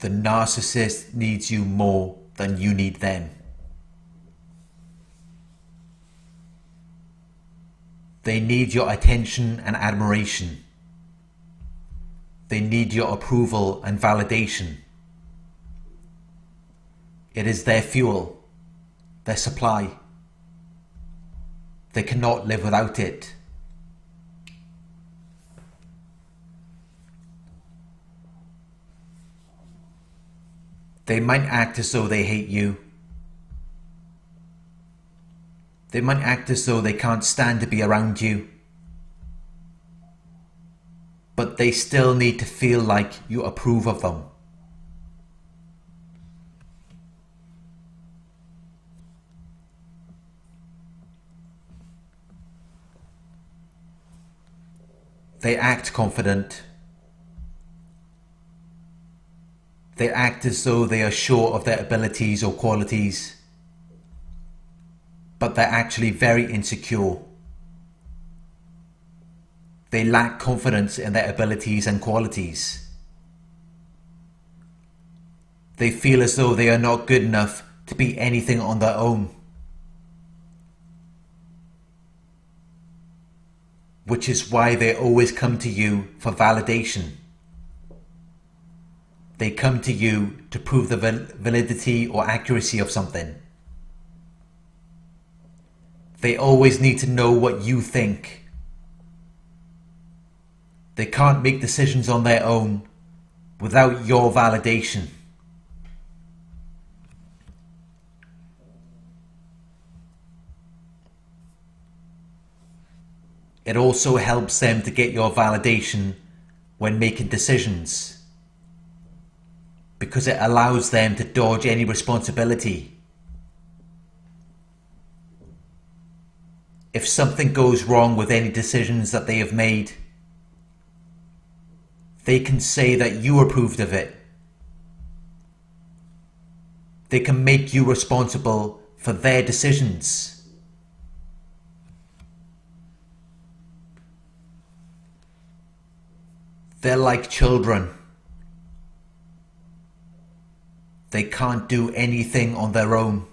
The narcissist needs you more than you need them. They need your attention and admiration. They need your approval and validation. It is their fuel, their supply. They cannot live without it. They might act as though they hate you. They might act as though they can't stand to be around you. But they still need to feel like you approve of them. They act confident. They act as though they are sure of their abilities or qualities, but they're actually very insecure. They lack confidence in their abilities and qualities. They feel as though they are not good enough to be anything on their own. which is why they always come to you for validation. They come to you to prove the validity or accuracy of something. They always need to know what you think. They can't make decisions on their own without your validation. It also helps them to get your validation when making decisions because it allows them to dodge any responsibility. If something goes wrong with any decisions that they have made, they can say that you approved of it. They can make you responsible for their decisions. They're like children. They can't do anything on their own.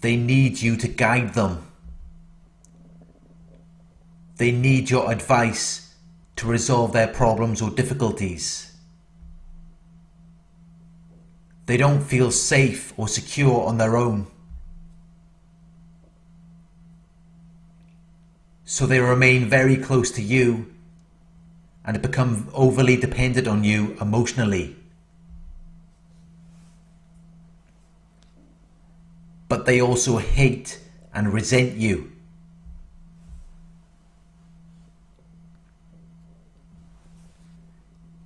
They need you to guide them. They need your advice to resolve their problems or difficulties. They don't feel safe or secure on their own. So they remain very close to you and become overly dependent on you emotionally. But they also hate and resent you.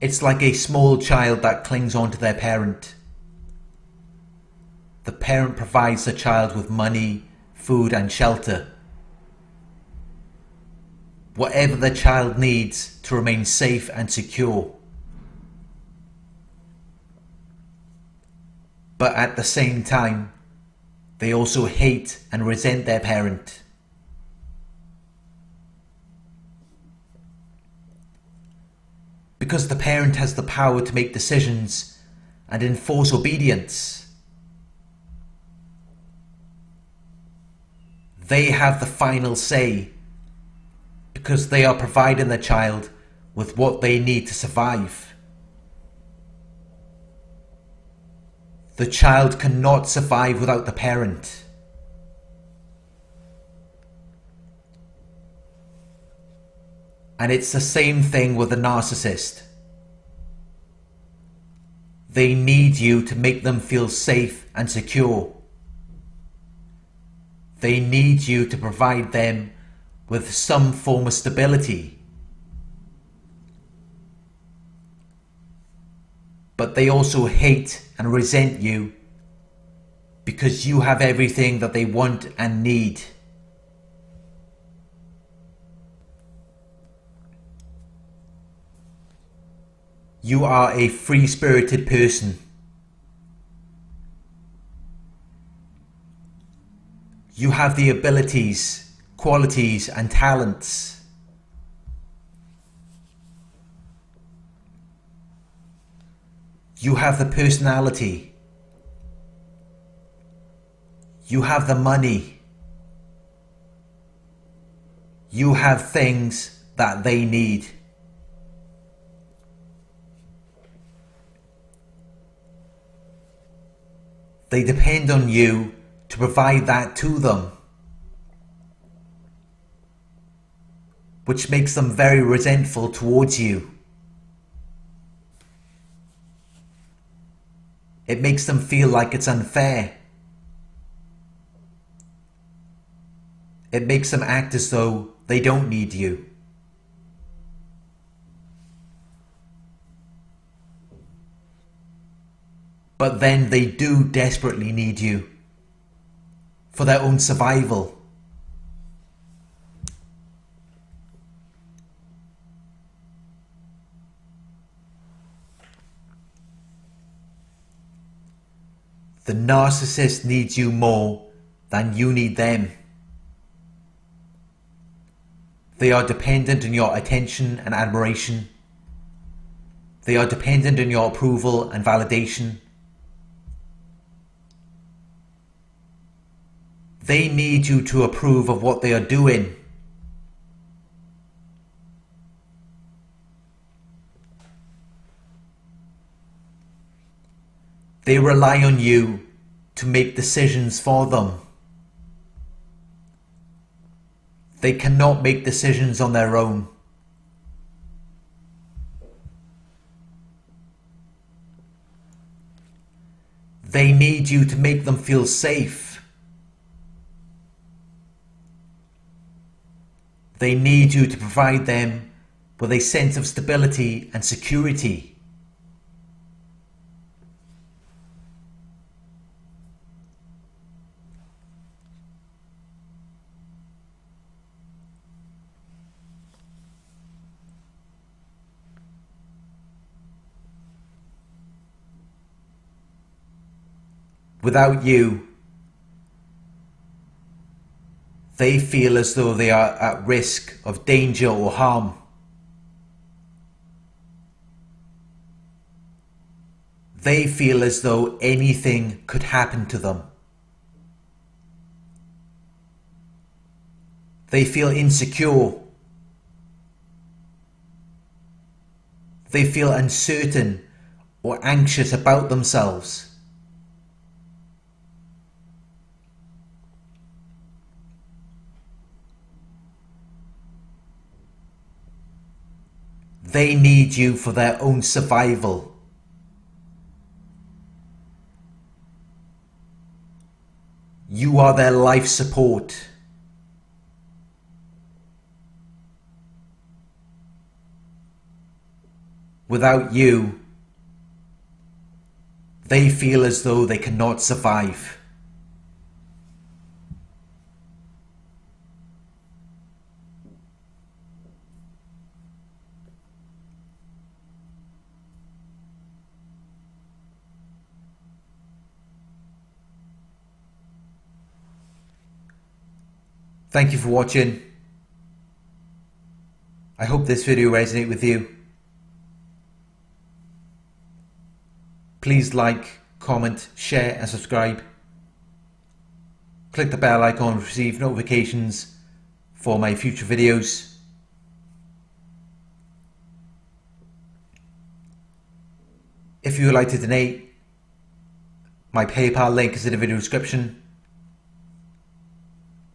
It's like a small child that clings on to their parent. The parent provides the child with money, food, and shelter whatever the child needs to remain safe and secure. But at the same time, they also hate and resent their parent. Because the parent has the power to make decisions and enforce obedience. They have the final say because they are providing the child with what they need to survive. The child cannot survive without the parent. And it's the same thing with the narcissist. They need you to make them feel safe and secure. They need you to provide them with some form of stability. But they also hate and resent you because you have everything that they want and need. You are a free spirited person. You have the abilities qualities and talents. You have the personality. You have the money. You have things that they need. They depend on you to provide that to them, which makes them very resentful towards you. It makes them feel like it's unfair. It makes them act as though they don't need you. But then they do desperately need you for their own survival. The narcissist needs you more than you need them. They are dependent on your attention and admiration. They are dependent on your approval and validation. They need you to approve of what they are doing. They rely on you to make decisions for them. They cannot make decisions on their own. They need you to make them feel safe. They need you to provide them with a sense of stability and security. Without you, they feel as though they are at risk of danger or harm. They feel as though anything could happen to them. They feel insecure. They feel uncertain or anxious about themselves. They need you for their own survival. You are their life support. Without you, they feel as though they cannot survive. Thank you for watching. I hope this video resonated with you. Please like, comment, share and subscribe. Click the bell icon to receive notifications for my future videos. If you would like to donate, my PayPal link is in the video description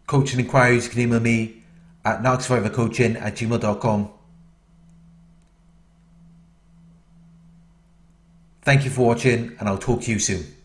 coaching inquiries, you can email me at narcsurvivorcoaching at gmail.com. Thank you for watching and I'll talk to you soon.